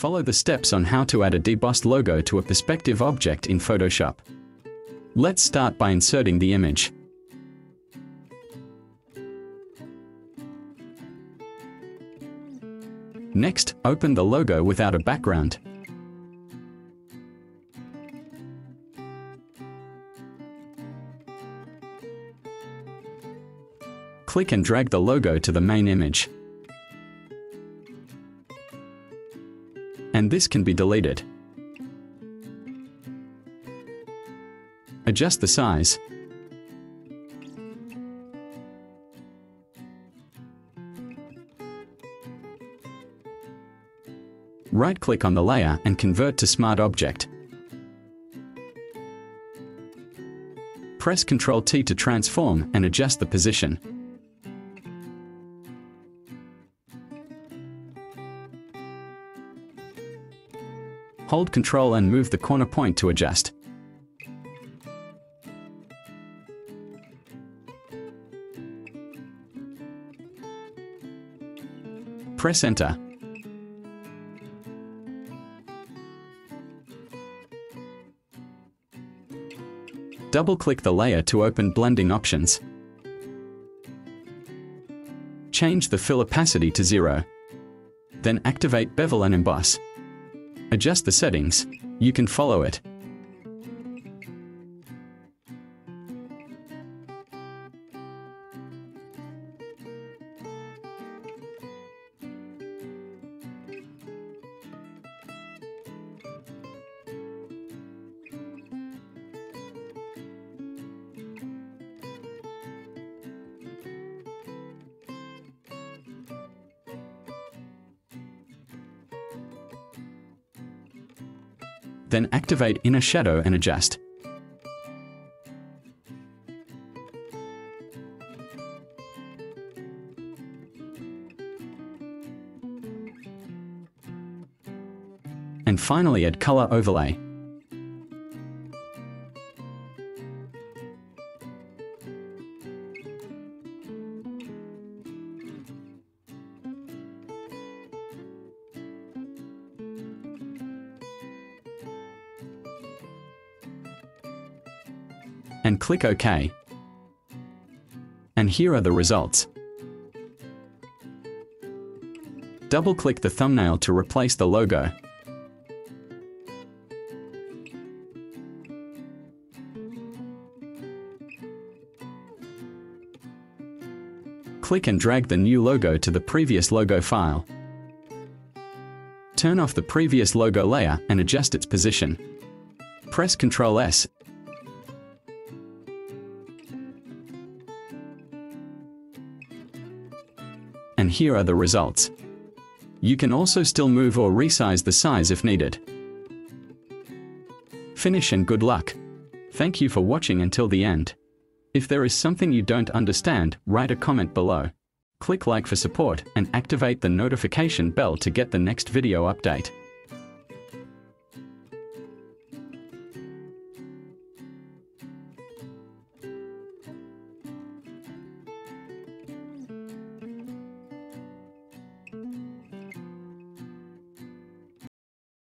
Follow the steps on how to add a debossed logo to a perspective object in Photoshop. Let's start by inserting the image. Next, open the logo without a background. Click and drag the logo to the main image. And this can be deleted. Adjust the size. Right-click on the layer and convert to Smart Object. Press Ctrl T to transform and adjust the position. Hold Ctrl and move the corner point to adjust. Press Enter. Double-click the layer to open blending options. Change the fill opacity to zero. Then activate bevel and emboss. Adjust the settings. You can follow it. Then activate Inner Shadow and adjust. And finally add Color Overlay. And click OK. And here are the results. Double-click the thumbnail to replace the logo. Click and drag the new logo to the previous logo file. Turn off the previous logo layer and adjust its position. Press Ctrl S and here are the results. You can also still move or resize the size if needed. Finish and good luck. Thank you for watching until the end. If there is something you don't understand, write a comment below. Click like for support and activate the notification bell to get the next video update.